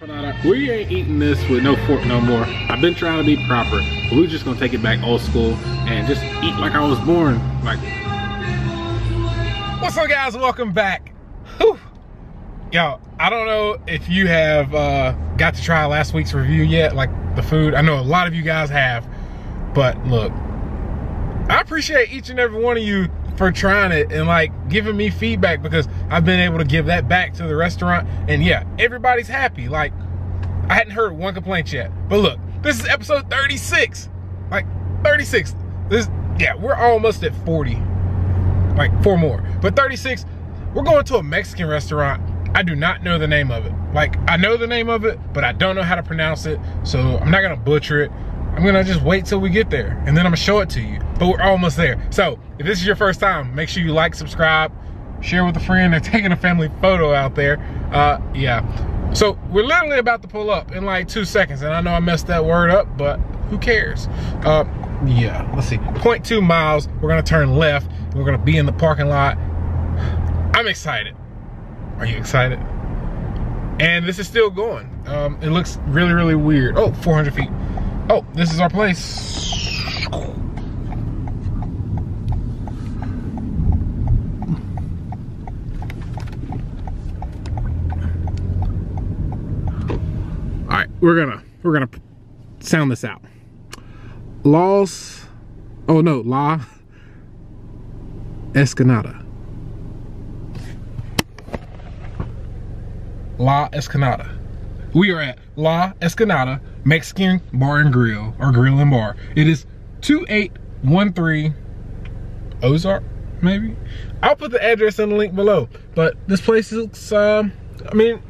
We ain't eating this with no fork no more. I've been trying to be proper, but we're just gonna take it back old school and just eat like I was born. Like, what's up, guys? Welcome back. Whew. Yo, I don't know if you have uh, got to try last week's review yet, like the food. I know a lot of you guys have, but look, I appreciate each and every one of you for trying it and like giving me feedback because I've been able to give that back to the restaurant. And yeah, everybody's happy. Like, I hadn't heard one complaint yet. But look, this is episode 36. Like, 36. This, yeah, we're almost at 40. Like, four more. But 36, we're going to a Mexican restaurant. I do not know the name of it. Like, I know the name of it, but I don't know how to pronounce it. So I'm not gonna butcher it. I'm gonna just wait till we get there and then I'm gonna show it to you. But we're almost there. So if this is your first time, make sure you like, subscribe, share with a friend. They're taking a family photo out there. Uh, yeah. So we're literally about to pull up in like two seconds. And I know I messed that word up, but who cares? Uh, yeah, let's see. 0.2 miles, we're gonna turn left. We're gonna be in the parking lot. I'm excited. Are you excited? And this is still going. Um, it looks really, really weird. Oh, 400 feet. Oh, this is our place. All right, we're gonna we're gonna sound this out. Laws, oh no, La Escanada. La Escanada. We are at La Escanada Mexican Bar and Grill, or Grill and Bar. It is 2813 Ozark, maybe? I'll put the address in the link below. But this place looks, um, I mean,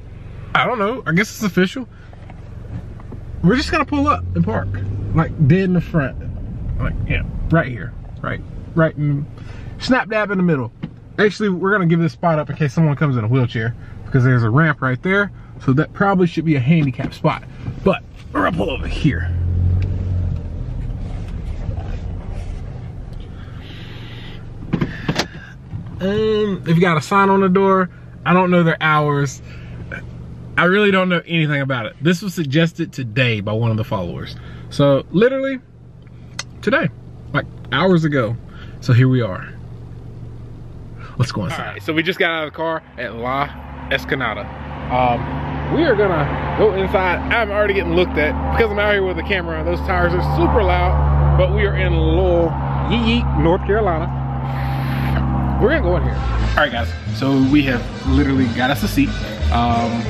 I don't know. I guess it's official. We're just gonna pull up and park. Like dead in the front. Like, yeah, right here. Right, right in, snap dab in the middle. Actually, we're gonna give this spot up in case someone comes in a wheelchair because there's a ramp right there. So that probably should be a handicap spot. But we're gonna pull over here. Um, they've got a sign on the door. I don't know their hours. I really don't know anything about it. This was suggested today by one of the followers. So literally today, like hours ago. So here we are. Let's go inside. so we just got out of the car at La Escanada. Um, we are gonna go inside. I'm already getting looked at because I'm out here with the camera. Those tires are super loud, but we are in Lowell, Yee Yee, North Carolina. We're gonna go in here. All right, guys. So we have literally got us a seat. Um,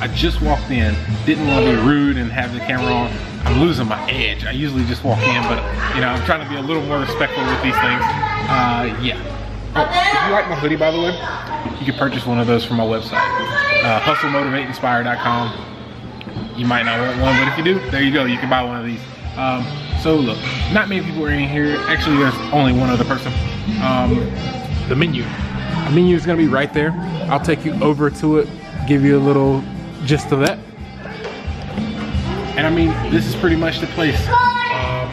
I just walked in. Didn't want to be rude and have the camera on. I'm losing my edge. I usually just walk in, but you know, I'm trying to be a little more respectful with these things. Uh, yeah. Oh, if you like my hoodie, by the way, you can purchase one of those from my website, uh, hustlemotivateinspire.com. You might not want one, but if you do, there you go. You can buy one of these. Um, so look, not many people are in here. Actually, there's only one other person. Um, the menu. The menu is gonna be right there. I'll take you over to it, give you a little gist of that. And I mean, this is pretty much the place. Um,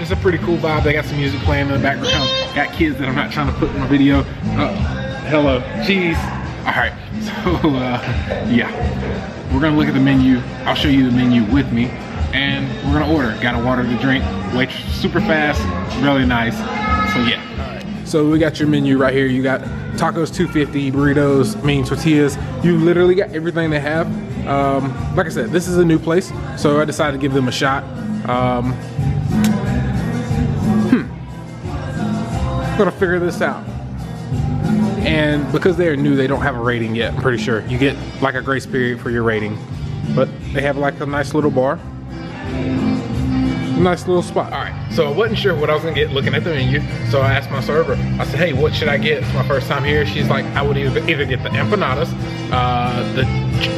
it's a pretty cool vibe. They got some music playing in the background. Got kids that I'm not trying to put in my video. Uh, hello, cheese. All right, so uh, yeah. We're gonna look at the menu. I'll show you the menu with me and we're gonna order. Got a water to drink, waitress super fast, really nice. So yeah. So we got your menu right here. You got tacos 250, burritos, I mean tortillas. You literally got everything they have. Um, like I said, this is a new place, so I decided to give them a shot. Um, gonna figure this out. And because they're new, they don't have a rating yet, I'm pretty sure. You get like a grace period for your rating. But they have like a nice little bar nice little spot. All right, so I wasn't sure what I was gonna get looking at the menu, so I asked my server, I said, hey, what should I get? It's my first time here. She's like, I would either, either get the empanadas, uh, the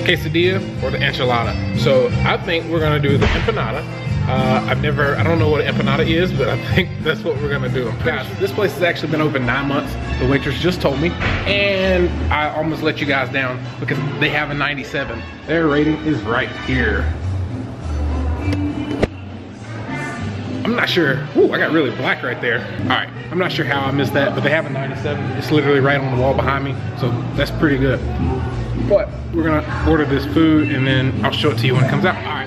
quesadilla, or the enchilada. So I think we're gonna do the empanada. Uh, I've never, I don't know what empanada is, but I think that's what we're gonna do. Guys, this place has actually been open nine months. The waitress just told me, and I almost let you guys down because they have a 97. Their rating is right here. I'm not sure. Ooh, I got really black right there. All right, I'm not sure how I missed that, but they have a 97. It's literally right on the wall behind me, so that's pretty good. But we're gonna order this food and then I'll show it to you when it comes out. All right.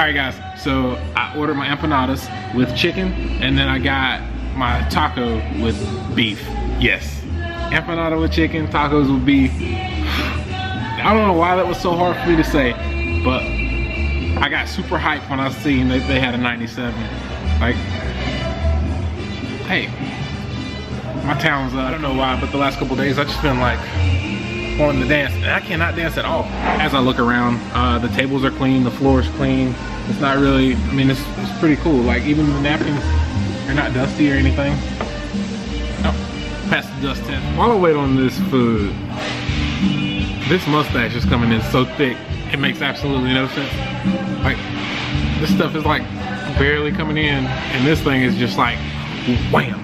All right guys, so I ordered my empanadas with chicken and then I got my taco with beef. Yes, empanada with chicken, tacos with beef. I don't know why that was so hard for me to say, but I got super hyped when I seen that they had a 97. Like, hey, my town's, uh, I don't know why, but the last couple days I just been like, wanting to dance, and I cannot dance at all. As I look around, uh, the tables are clean, the floor is clean. It's not really, I mean, it's, it's pretty cool. Like even the napkins are not dusty or anything. Oh, past the dust test. While I wait on this food, this mustache is coming in so thick, it makes absolutely no sense. Like, this stuff is like barely coming in, and this thing is just like, wham.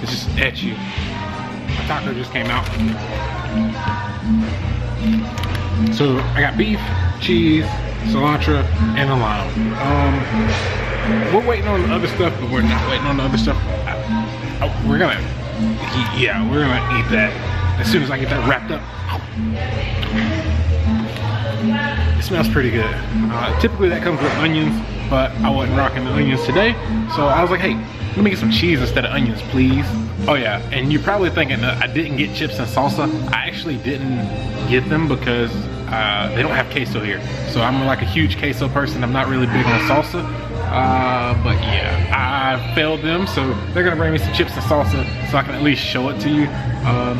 It's just at you. My taco just came out. So I got beef, cheese, cilantro, and a lime. Um, we're waiting on the other stuff, but we're not waiting on the other stuff. I, I, we're gonna, yeah, we're gonna eat that as soon as I get that wrapped up. It smells pretty good. Uh, typically that comes with onions, but I wasn't rocking the onions today. So I was like, hey, let me get some cheese instead of onions, please. Oh yeah, and you're probably thinking I didn't get chips and salsa. I actually didn't get them because uh, they don't have queso here. So I'm like a huge queso person. I'm not really big on salsa. Uh, but yeah, I failed them. So they're gonna bring me some chips and salsa so I can at least show it to you. Um,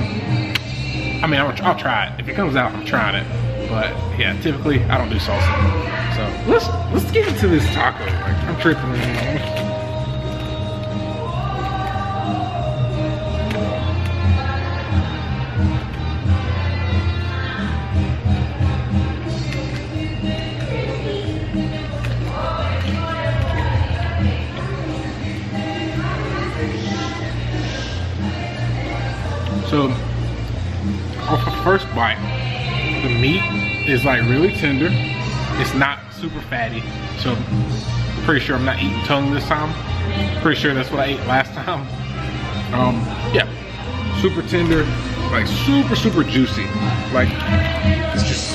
I mean, I'll, I'll try it. If it comes out, I'm trying it. But yeah, typically I don't do salsa. So let's let's get into this taco. Like, I'm tripping. So, off the first bite, the meat is like really tender. It's not super fatty. So, pretty sure I'm not eating tongue this time. Pretty sure that's what I ate last time. Um, yeah, super tender, like super, super juicy. Like, it's just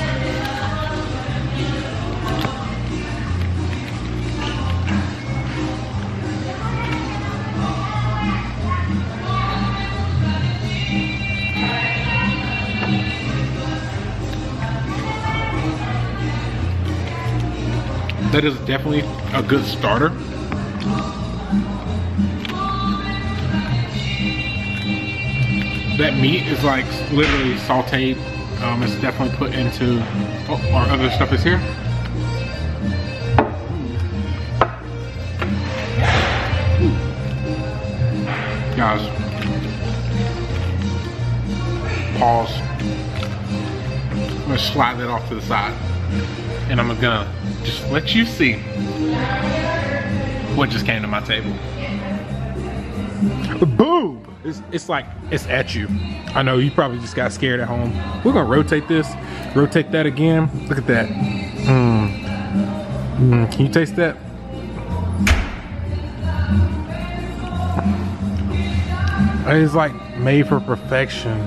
that is definitely a good starter. That meat is like literally sauteed. Um, it's definitely put into, oh, our other stuff is here. Guys, pause. I'm gonna slide that off to the side and I'm gonna just let you see what just came to my table. Boom! It's, it's like, it's at you. I know you probably just got scared at home. We're gonna rotate this, rotate that again. Look at that. Mmm. Mm, can you taste that? It's like made for perfection.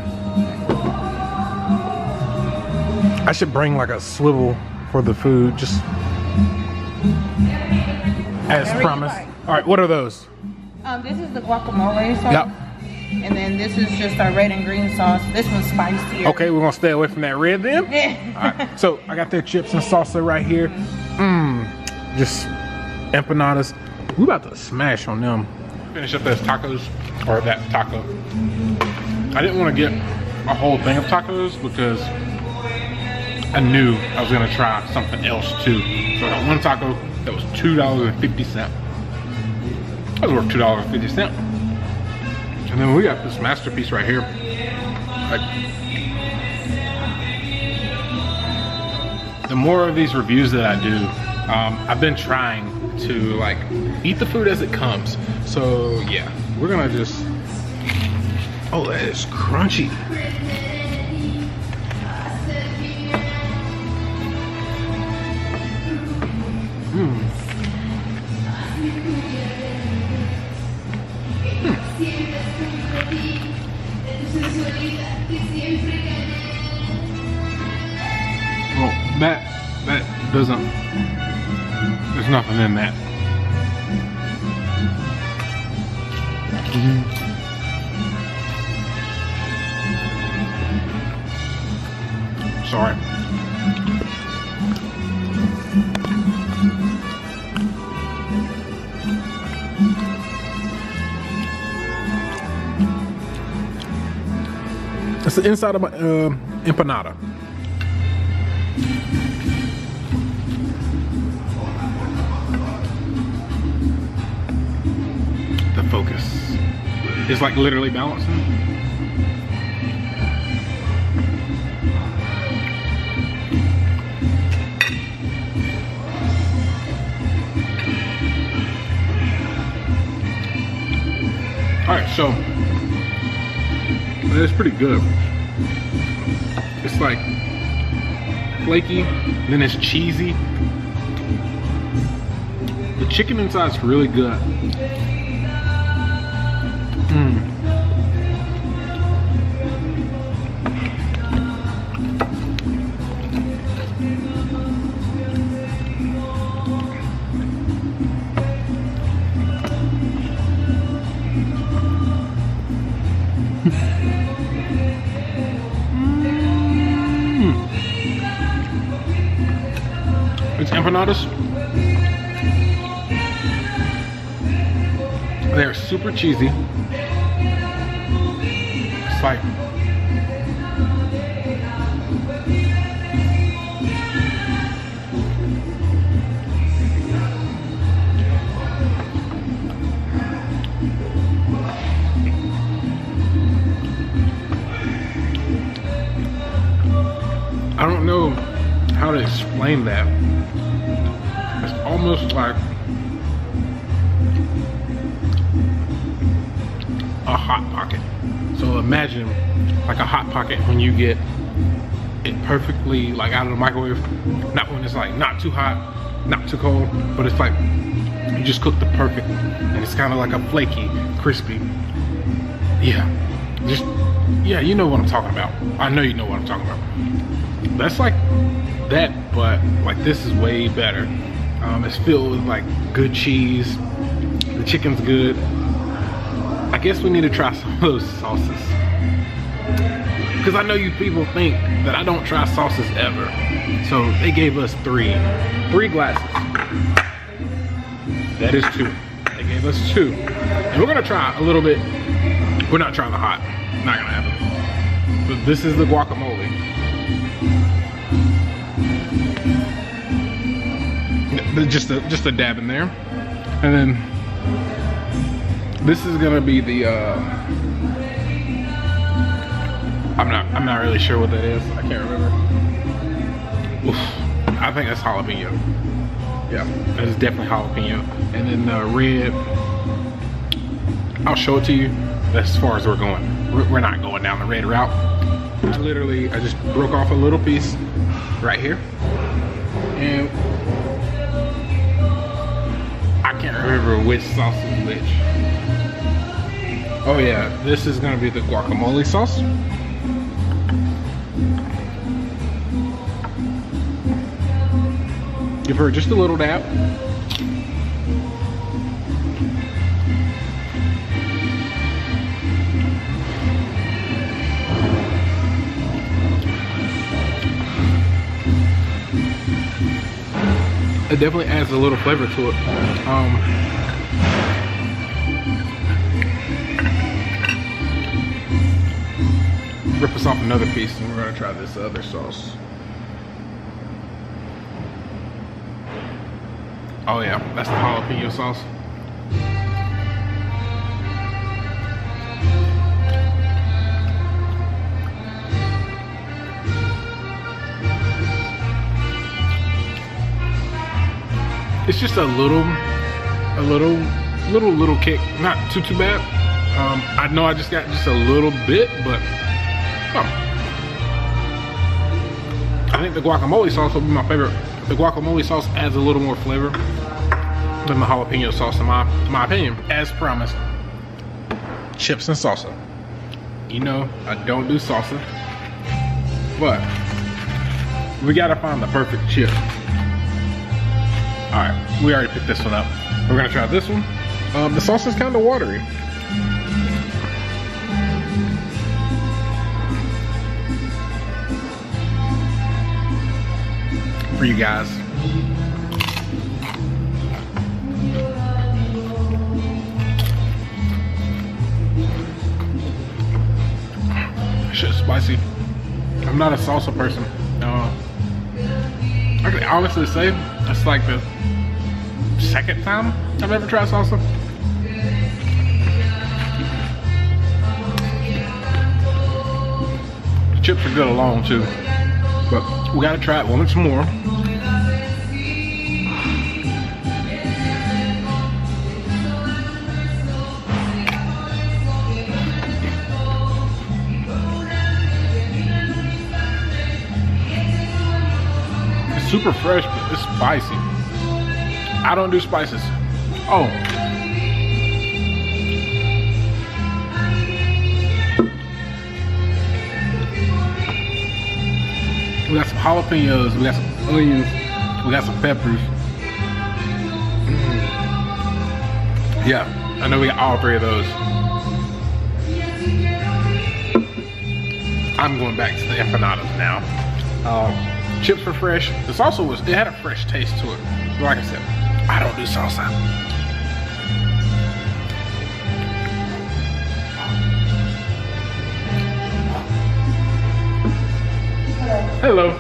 I should bring like a swivel for the food, just as promised. All right, what are those? Um, this is the guacamole sauce. Yep. And then this is just our red and green sauce. This one's spicy. Okay, we're gonna stay away from that red then. Yeah. All right, so I got their chips and salsa right here. Mmm, just empanadas. We about to smash on them. Finish up those tacos, or that taco. I didn't want to get a whole thing of tacos because I knew I was gonna try something else too. So I got one taco that was $2.50. That was worth $2.50. And then we got this masterpiece right here. Like, the more of these reviews that I do, um, I've been trying to like eat the food as it comes. So yeah, we're gonna just, oh, that is crunchy. Doesn't. There's nothing in that. Mhm. Sorry. It's the inside of my uh, empanada. Is like literally balancing. All right, so it's pretty good. It's like flaky, then it's cheesy. The chicken inside is really good. They're super cheesy. It's like I don't know how to explain that. Almost like a hot pocket. So imagine like a hot pocket when you get it perfectly like out of the microwave. Not when it's like not too hot, not too cold, but it's like you just cook the perfect and it's kind of like a flaky, crispy. Yeah, just yeah, you know what I'm talking about. I know you know what I'm talking about. That's like that, but like this is way better. Um, it's filled with like good cheese. The chicken's good. I guess we need to try some of those sauces. Because I know you people think that I don't try sauces ever. So they gave us three. Three glasses. That is two. They gave us two. And we're gonna try a little bit. We're not trying the hot. Not gonna happen. But this is the guacamole. Just a just a dab in there. And then this is gonna be the uh I'm not I'm not really sure what that is. I can't remember. Oof. I think that's jalapeno. Yeah, that is definitely jalapeno. And then the red I'll show it to you as far as we're going. We're we're not going down the red route. I Literally, I just broke off a little piece right here. And remember which sauce is which. Oh yeah, this is gonna be the guacamole sauce. Give her just a little dab. It definitely adds a little flavor to it. Um, rip us off another piece and we're gonna try this other sauce. Oh yeah, that's the jalapeno sauce. It's just a little, a little, little, little kick. Not too, too bad. Um, I know I just got just a little bit, but oh. I think the guacamole sauce will be my favorite. The guacamole sauce adds a little more flavor than the jalapeno sauce in my, in my opinion. As promised, chips and salsa. You know, I don't do salsa, but we gotta find the perfect chip. All right, we already picked this one up. We're gonna try this one. Um, the sauce is kind of watery. For you guys. Shit, spicy. I'm not a salsa person. Uh, I can honestly say like the second time I've ever tried salsa. The chips are good alone too, but we gotta try it once more. Super fresh, but it's spicy. I don't do spices. Oh. We got some jalapenos, we got some onions, we got some peppers. Mm. Yeah, I know we got all three of those. I'm going back to the empanadas now. Uh, chips were fresh. The salsa was, it had a fresh taste to it. Like I said, I don't do salsa. Hello.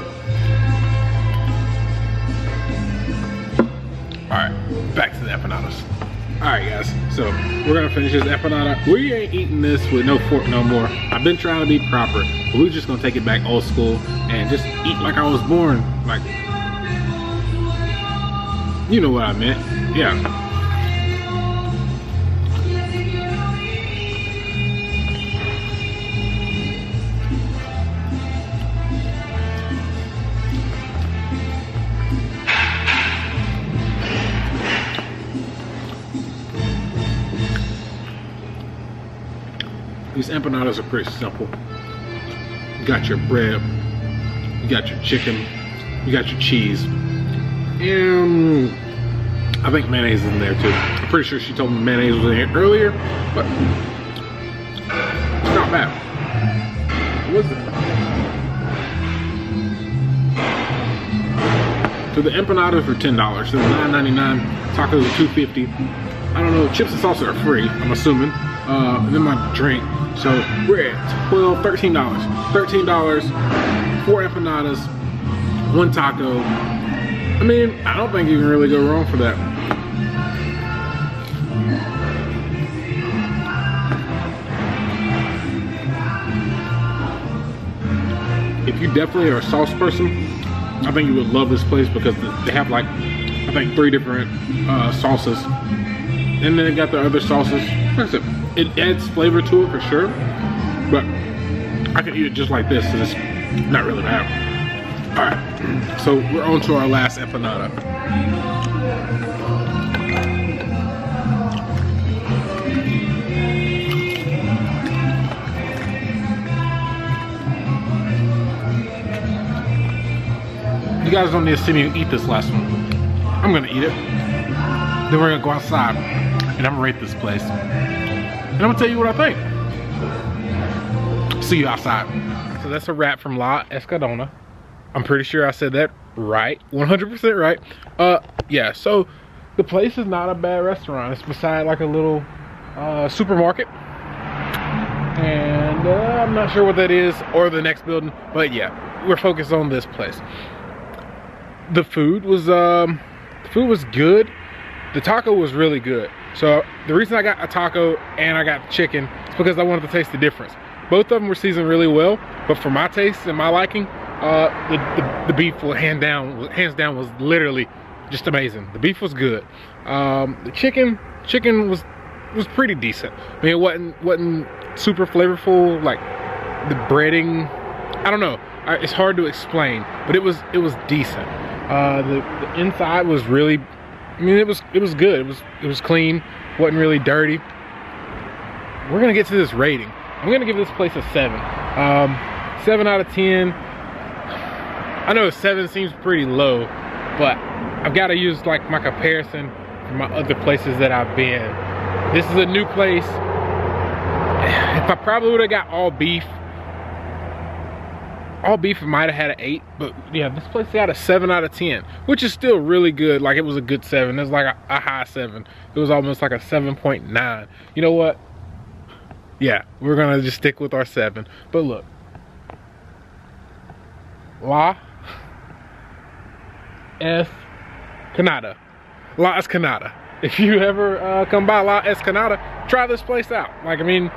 Alright, back to the empanadas. Alright guys, so we're gonna finish this empanada. We ain't eating this with no fork no more. I've been trying to be proper, but we're just gonna take it back old school and just eat like I was born. Like, you know what I meant. Yeah. These empanadas are pretty simple. You got your bread, you got your chicken, you got your cheese, and I think mayonnaise is in there too. I'm pretty sure she told me mayonnaise was in here earlier, but it's not bad. What is it? So the empanadas ten dollars. So $9.99. Tacos are two fifty. I don't know. Chips and salsa are free. I'm assuming. Uh, and then my drink. So we're at 12 $13. $13, four empanadas, one taco. I mean, I don't think you can really go wrong for that. If you definitely are a sauce person, I think you would love this place because they have like, I think three different uh, sauces. And then they got the other sauces. Like I said, it adds flavor to it for sure. But I could eat it just like this and it's not really bad. All right, so we're on to our last empanada. You guys don't need to see me eat this last one. I'm gonna eat it. Then we're gonna go outside and I'm gonna rate this place. And I'm gonna tell you what I think. See you outside. So that's a wrap from La Escadona. I'm pretty sure I said that right, 100% right. Uh, yeah, so the place is not a bad restaurant. It's beside like a little uh, supermarket. And uh, I'm not sure what that is or the next building, but yeah, we're focused on this place. The food was, um, the food was good. The taco was really good. So the reason I got a taco and I got chicken is because I wanted to taste the difference. Both of them were seasoned really well, but for my taste and my liking, uh, the, the, the, beef was hand down, hands down was literally just amazing. The beef was good. Um, the chicken, chicken was was pretty decent. I mean, it wasn't wasn't super flavorful. Like the breading, I don't know. I, it's hard to explain, but it was it was decent. Uh, the, the inside was really, I mean, it was it was good. It was it was clean. wasn't really dirty. We're gonna get to this rating. I'm gonna give this place a seven. Um, seven out of ten I know seven seems pretty low, but I've got to use like my comparison from my other places that I've been. This is a new place. If I probably would have got all beef, all beef might have had an eight, but yeah, this place got a seven out of 10, which is still really good. Like it was a good seven. It's like a, a high seven. It was almost like a 7.9. You know what? Yeah, we're gonna just stick with our seven. But look, La Es Canada. La Escanada. If you ever uh, come by La Escanada, try this place out. Like, I mean,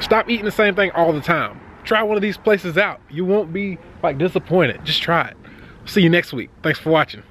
stop eating the same thing all the time. Try one of these places out. You won't be like disappointed. Just try it. See you next week. Thanks for watching.